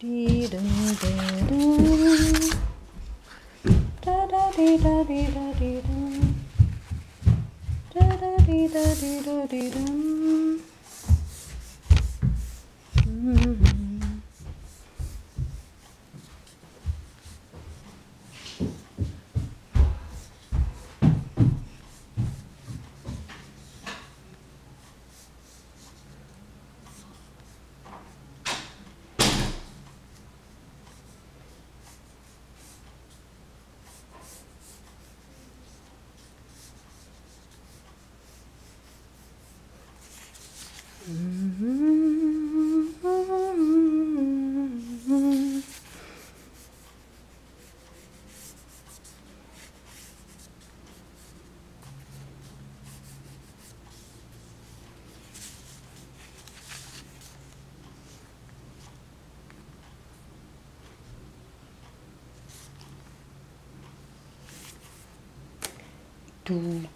Dee dum dee dum. Da da dee da dee da dee dum. Da da dee da dee da dee dum. Mm-hmm. do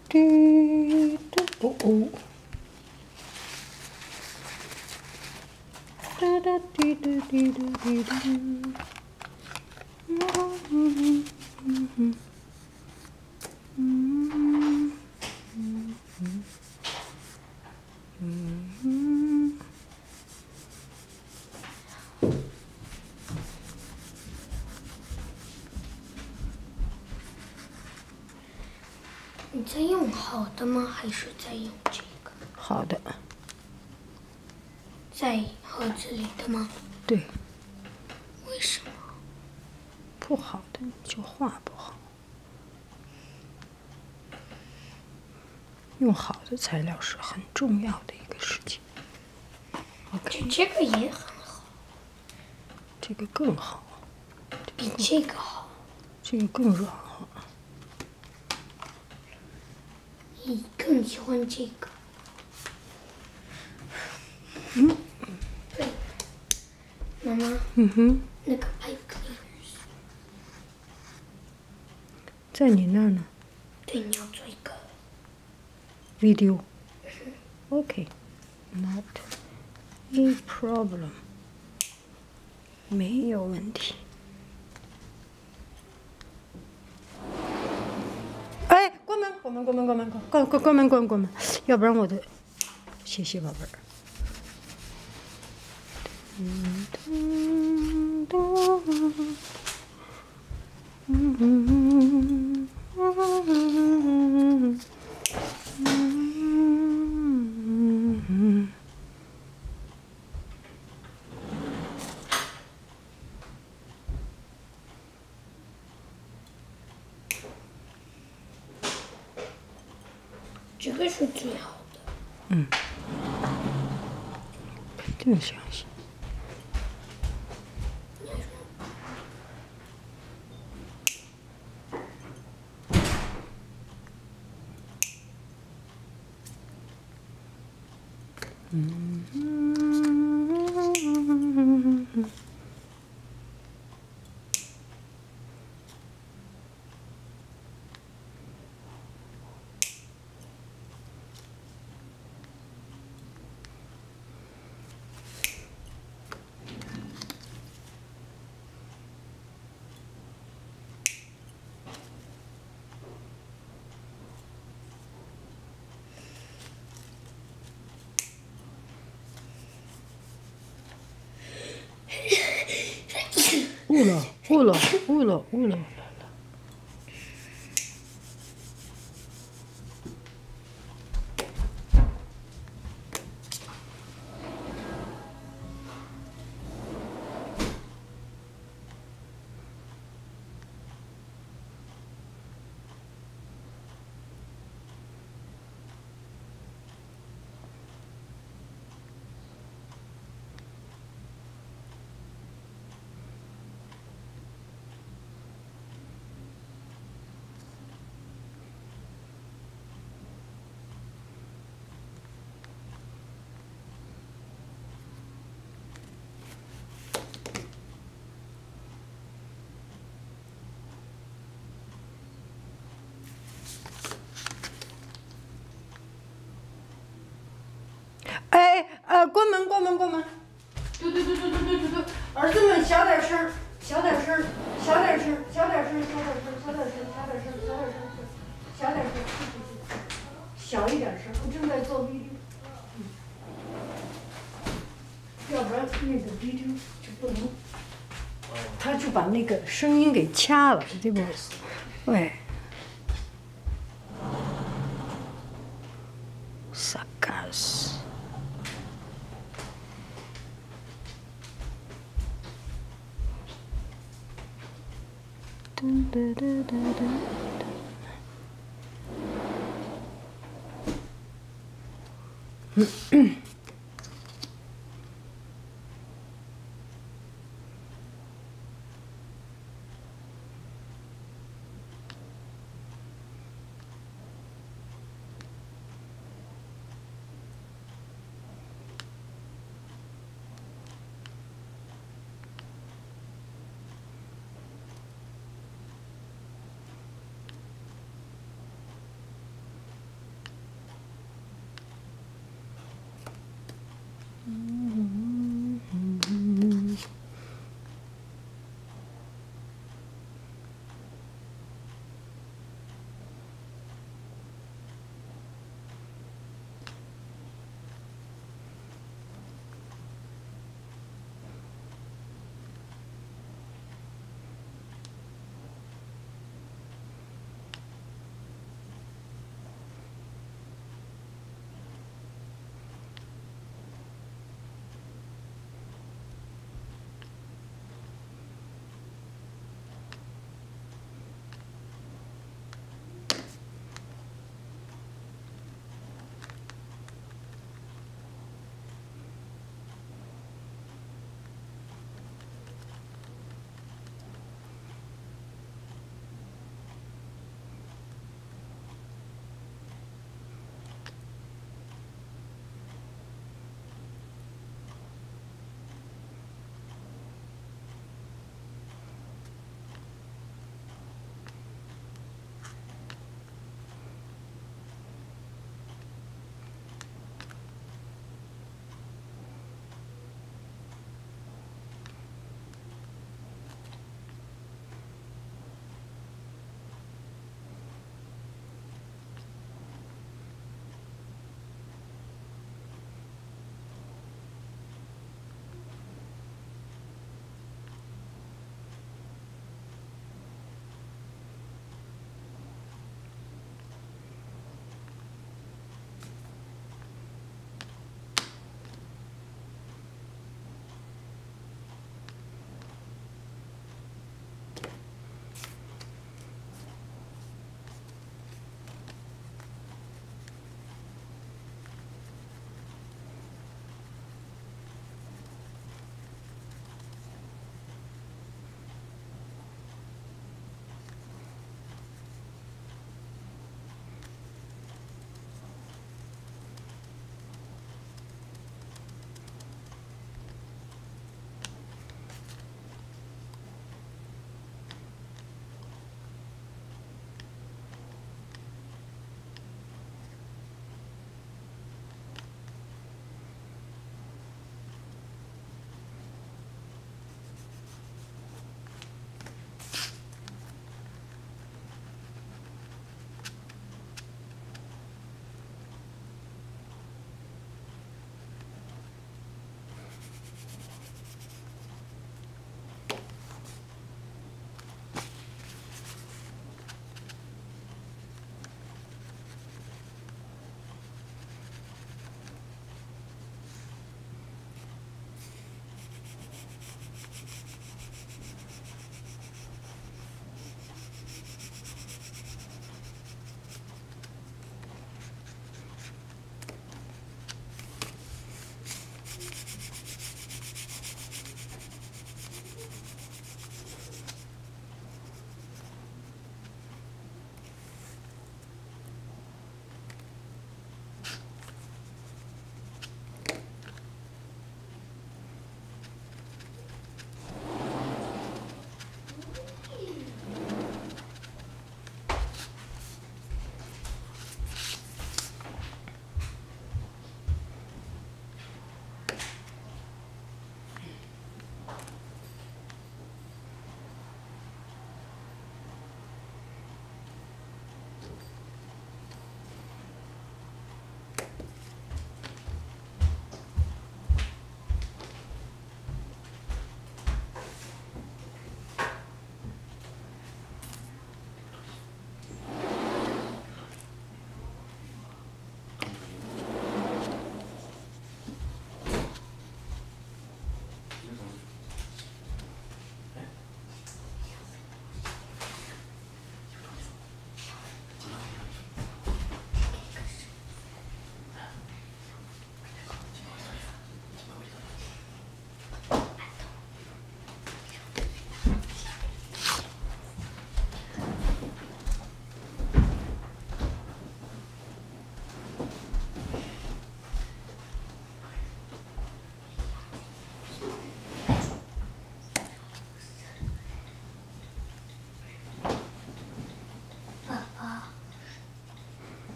do do oh, oh. dee doo dee doo. Mm-hmm. 材料是很重要的一个事情。这 OK，这个也很好，这个更好，比这个好。这个更软和。你更喜欢这个？嗯对。妈妈，嗯哼，那个 pipe cleaners，在你那儿呢对，你要做一个。，video。OK，not、a problem，没有问题。哎，关门，关门，关门，关门，关关关门，关关门，要不然我的，谢谢宝贝儿。嗯噔噔嗯嗯嗯嗯 是最好的。嗯肯定相信。饿了，饿了，饿了，饿了。哎，呃，关门，关门，关门！嘟嘟嘟嘟嘟嘟嘟嘟，儿子们小点声，小点声，小点声，小点声，小点声，小点声，小点声，小点声，小点声，小一点声，我正在做 video，要不然那个 V 六就不能，他就把那个声音给掐了，这个，喂。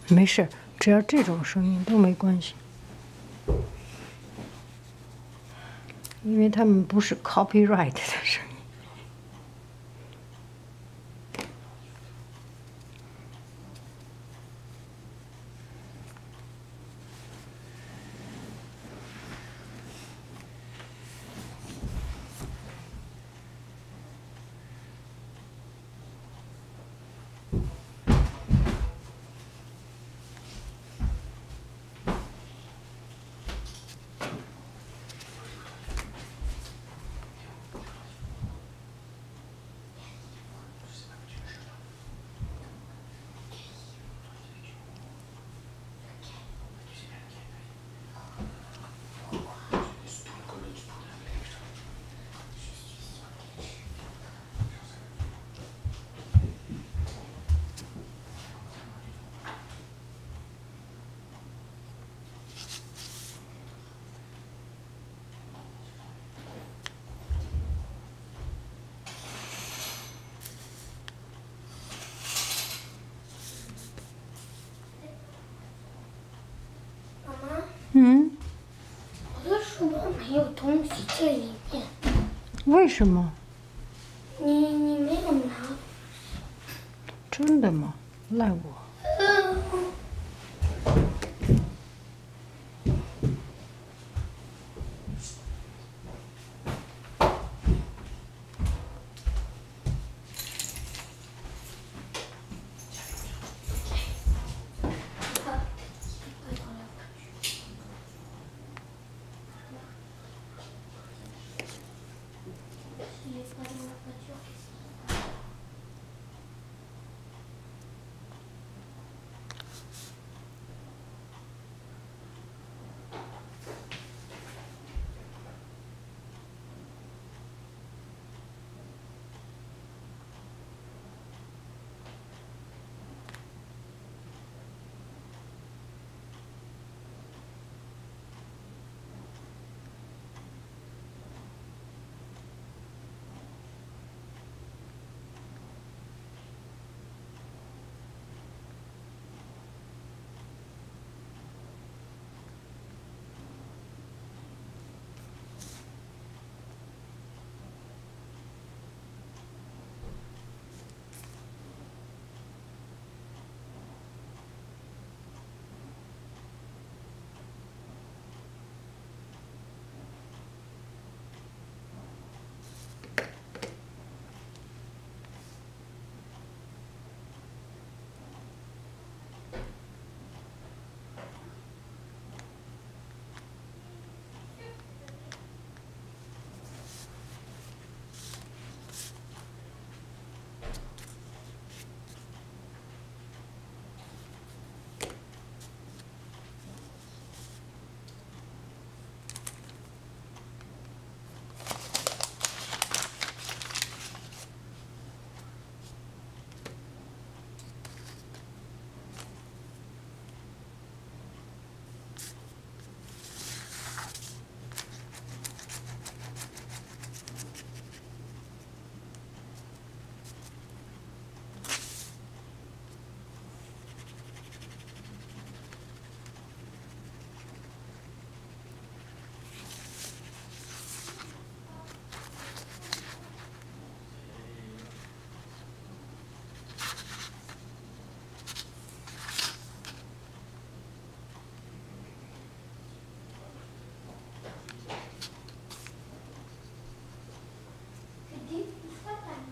没事，只要这种声音都没关系，因为他们不是 copyright 的声音。有东西在里面，为什么？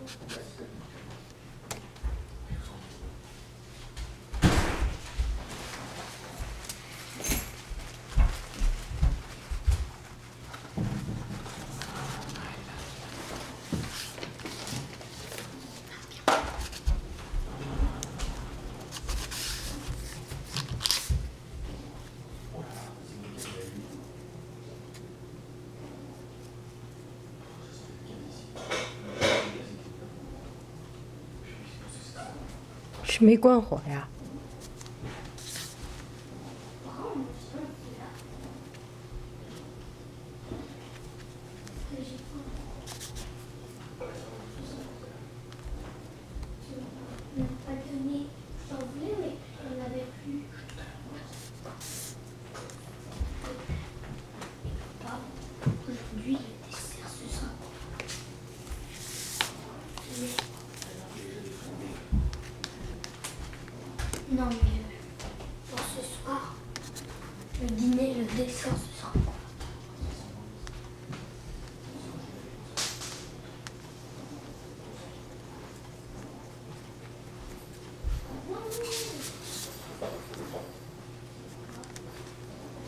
Thanks. 没关火呀。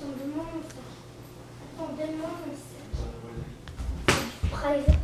Attendez-moi, mon frère. Attendez-moi, mon frère. Prêt.